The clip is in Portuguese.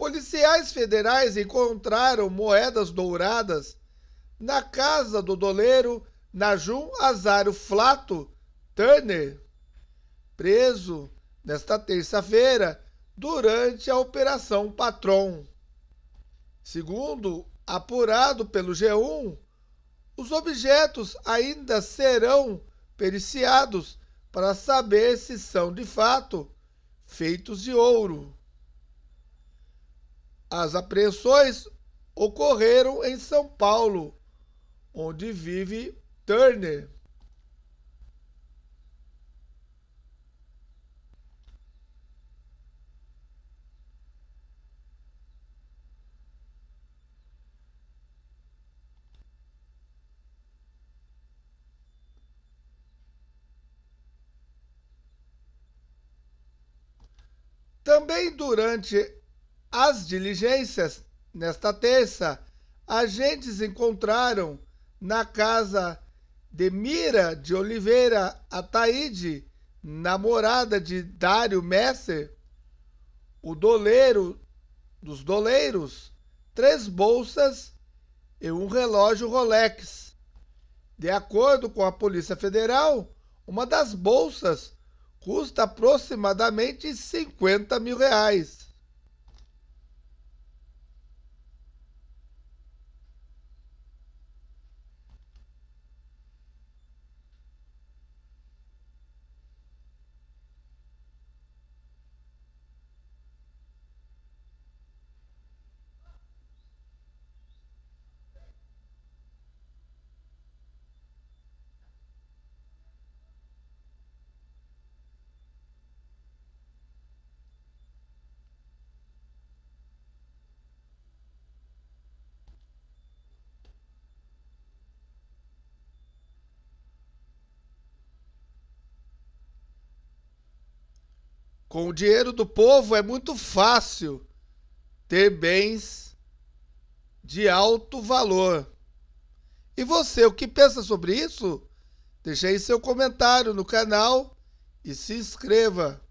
policiais federais encontraram moedas douradas na casa do doleiro Najum Azário Flato Turner, preso nesta terça-feira durante a Operação Patron. Segundo apurado pelo G1, os objetos ainda serão periciados para saber se são de fato feitos de ouro. As apreensões ocorreram em São Paulo, onde vive Turner. Também durante as diligências, nesta terça, agentes encontraram na casa de Mira de Oliveira Ataíde, namorada de Dário Messer, o doleiro dos doleiros, três bolsas e um relógio Rolex. De acordo com a Polícia Federal, uma das bolsas custa aproximadamente 50 mil reais. Com o dinheiro do povo é muito fácil ter bens de alto valor. E você, o que pensa sobre isso? Deixe aí seu comentário no canal e se inscreva.